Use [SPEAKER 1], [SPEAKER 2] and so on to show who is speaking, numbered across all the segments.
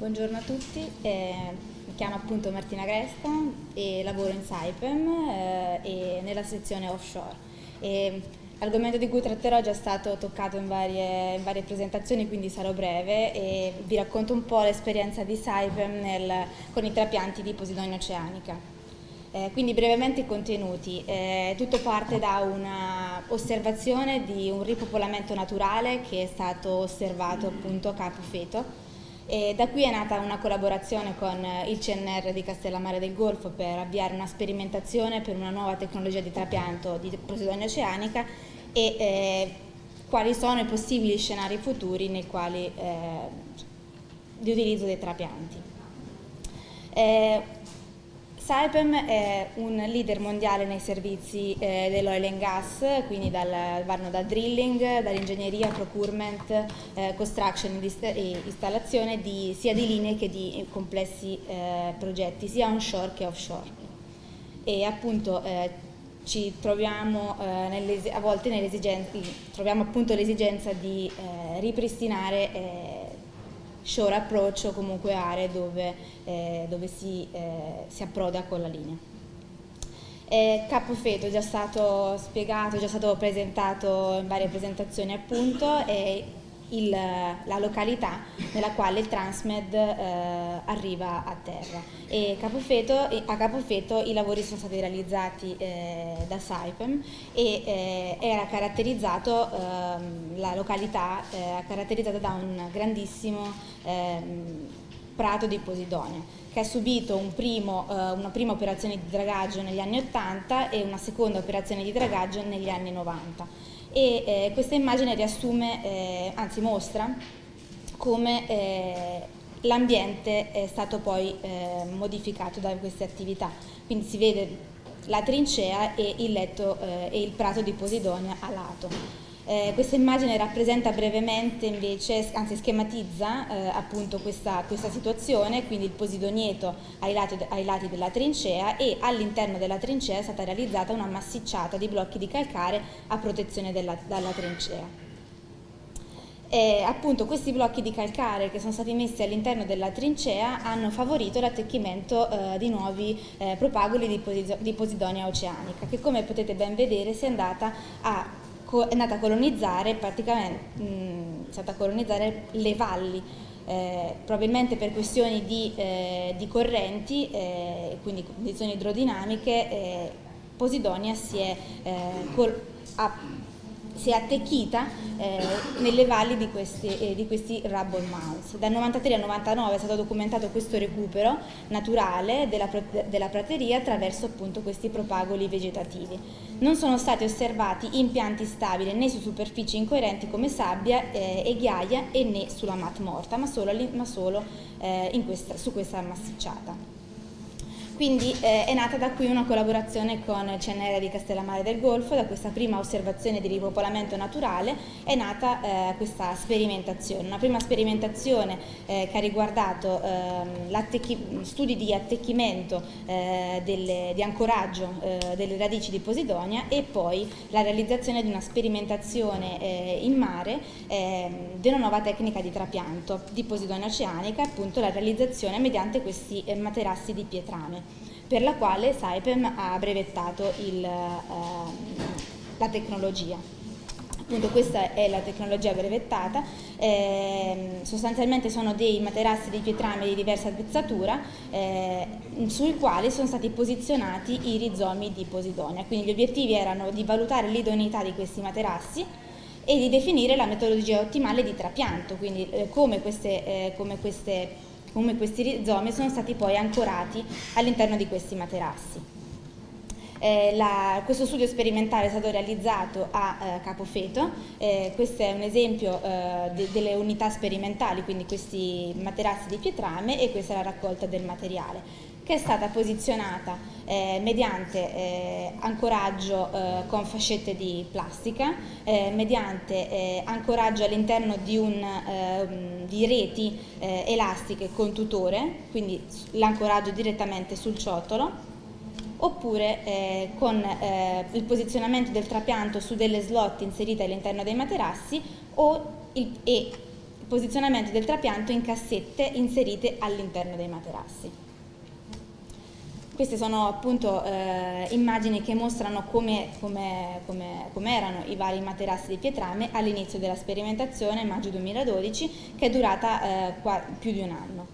[SPEAKER 1] Buongiorno a tutti, eh, mi chiamo appunto Martina Gresta e lavoro in Saipem eh, e nella sezione offshore. l'argomento di cui tratterò è già stato toccato in varie, in varie, presentazioni, quindi sarò breve e vi racconto un po' l'esperienza di Saipem nel, con i trapianti di Posidonia oceanica. Eh, quindi brevemente i contenuti. Eh, tutto parte da un'osservazione di un ripopolamento naturale che è stato osservato appunto a Capo Feto e da qui è nata una collaborazione con il CNR di Castellammare del Golfo per avviare una sperimentazione per una nuova tecnologia di trapianto di Posidonia oceanica e eh, quali sono i possibili scenari futuri nei quali, eh, di utilizzo dei trapianti. Eh, Saipem è un leader mondiale nei servizi eh, dell'oil and gas, quindi dal, vanno da drilling, dall'ingegneria, procurement, eh, construction e installazione di, sia di linee che di complessi eh, progetti, sia onshore che offshore. E appunto eh, ci troviamo eh, a volte nell'esigenza, troviamo appunto l'esigenza di eh, ripristinare shore approach o comunque aree dove, eh, dove si, eh, si, approda con la linea. Eh, Capo Feto è già stato spiegato, è già stato presentato in varie presentazioni appunto e il, la località nella quale il Transmed eh, arriva a terra. E Capofeto, a Capofeto i lavori sono stati realizzati eh, da Saipem e eh, era caratterizzato, ehm, la località è caratterizzata da un grandissimo ehm, prato di Posidonia che ha subito un primo, eh, una prima operazione di dragaggio negli anni 80 e una seconda operazione di dragaggio negli anni 90 e eh, questa immagine riassume, eh, anzi mostra, come eh, l'ambiente è stato poi eh, modificato da queste attività. Quindi si vede la trincea e il letto eh, e il prato di Posidonia a lato. Eh, questa immagine rappresenta brevemente invece, anzi schematizza eh, appunto questa, questa, situazione, quindi il posidonieto ai lati, ai lati della trincea e all'interno della trincea è stata realizzata una massicciata di blocchi di calcare a protezione della, dalla trincea. E appunto questi blocchi di calcare che sono stati messi all'interno della trincea hanno favorito l'attecchimento eh, di nuovi eh, propagoli di, Posidonia oceanica che come potete ben vedere si è andata a è andata a colonizzare praticamente mh, è stata a colonizzare le valli eh, probabilmente per questioni di, eh, di correnti eh, quindi condizioni idrodinamiche eh, Posidonia si è, eh, col, ha si è attecchita eh, nelle valli di questi, eh, di questi rubble mounds. Dal 93 al 99 è stato documentato questo recupero naturale della, della prateria attraverso appunto questi propagoli vegetativi. Non sono stati osservati impianti stabili né su superfici incoerenti come sabbia eh, e ghiaia né sulla mat morta, ma solo, ma solo eh, questa, su questa massicciata. Quindi eh, è nata da qui una collaborazione con CNR di Castellammare del Golfo, da questa prima osservazione di ripopolamento naturale è nata eh, questa sperimentazione, una prima sperimentazione eh, che ha riguardato ehm, studi di attecchimento eh, delle, di ancoraggio eh, delle radici di Posidonia e poi la realizzazione di una sperimentazione eh, in mare ehm, di una nuova tecnica di trapianto di Posidonia oceanica, appunto la realizzazione mediante questi materassi di pietrame per la quale Saipem ha brevettato il, eh, la tecnologia. Appunto questa è la tecnologia brevettata, eh, sostanzialmente sono dei materassi di pietrame di diversa attrezzatura eh, sui quali sono stati posizionati i rizomi di Posidonia. Quindi gli obiettivi erano di valutare l'idoneità di questi materassi e di definire la metodologia ottimale di trapianto, quindi eh, come queste, eh, come queste come questi rizomi sono stati poi ancorati all'interno di questi materassi. Eh, la, questo studio sperimentale è stato realizzato a eh, Capofeto, eh, questo è un esempio eh, de, delle unità sperimentali, quindi questi materassi di pietrame e questa è la raccolta del materiale che è stata posizionata eh, mediante eh, ancoraggio eh, con fascette di plastica, eh, mediante eh, ancoraggio all'interno di, ehm, di, reti eh, elastiche con tutore, quindi l'ancoraggio direttamente sul ciotolo, oppure con il posizionamento del trapianto su delle slot inserite all'interno dei materassi o il, e posizionamento del trapianto in cassette inserite all'interno dei materassi. Queste sono appunto eh, immagini che mostrano come, come, come, come, erano i vari materassi di pietrame all'inizio della sperimentazione, maggio 2012, che è durata eh, più di un anno.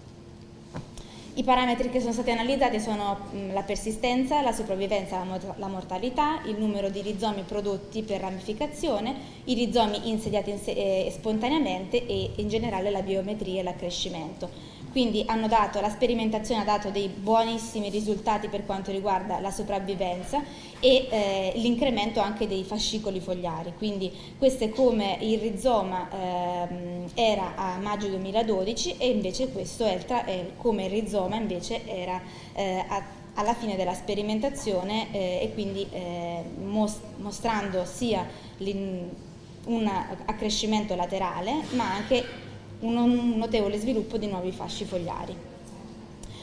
[SPEAKER 1] I parametri che sono stati analizzati sono la persistenza, la sopravvivenza, la, mortalità, il numero di rizomi prodotti per ramificazione, i rizomi insediati in eh, spontaneamente e in generale la biometria e l'accrescimento. Quindi dato, la sperimentazione ha dato dei buonissimi risultati per quanto riguarda la sopravvivenza e eh, l'incremento anche dei fascicoli fogliari. Quindi questo è come il rizoma eh, era a maggio 2012 e invece questo è, è come il rizoma invece era eh, a, alla fine della sperimentazione eh, e quindi eh, most mostrando sia un accrescimento laterale ma anche un notevole sviluppo di nuovi fasci fogliari.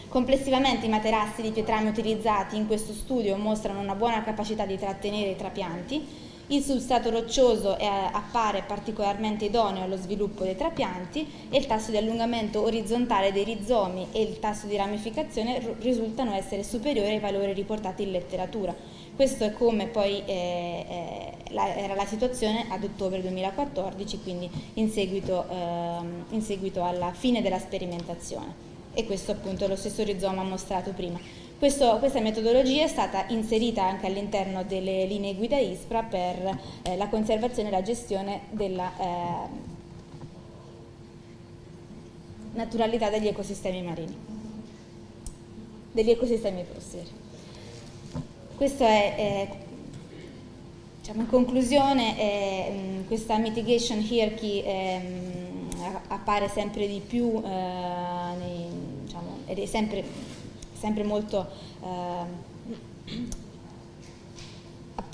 [SPEAKER 1] Complessivamente i materassi di pietrame utilizzati in questo studio mostrano una buona capacità di trattenere i trapianti, il substrato roccioso è, appare particolarmente idoneo allo sviluppo dei trapianti e il tasso di allungamento orizzontale dei rizomi e il tasso di ramificazione risultano essere superiori ai valori riportati in letteratura. Questo è come poi eh, eh, la, era la situazione ad ottobre 2014, quindi in seguito, eh, in seguito alla fine della sperimentazione. E questo appunto è lo stesso rizoma mostrato prima. Questo, questa metodologia è stata inserita anche all'interno delle linee guida ISPRA per eh, la conservazione e la gestione della eh, naturalità degli ecosistemi marini, degli ecosistemi costieri. Questo è, è diciamo, in conclusione mh, questa mitigation hierarchy mh, appare sempre di più eh, nei, diciamo, ed è sempre sempre molto eh,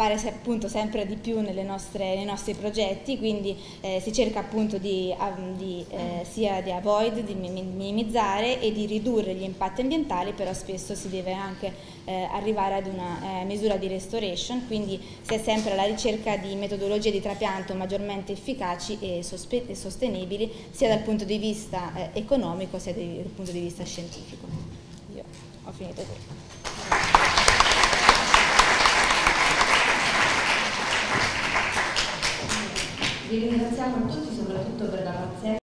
[SPEAKER 1] appare appunto sempre di più nostre, nei nostri progetti, quindi eh, si cerca appunto di, di, eh, sia di avoid, di minimizzare e di ridurre gli impatti ambientali, però spesso si deve anche eh, arrivare ad una eh, misura di restoration, quindi si è sempre alla ricerca di metodologie di trapianto maggiormente efficaci e, sostenibili, sia dal punto di vista eh, economico sia dal punto di vista scientifico ho finito qui.
[SPEAKER 2] Vi ringraziamo tutti soprattutto per la pazienza.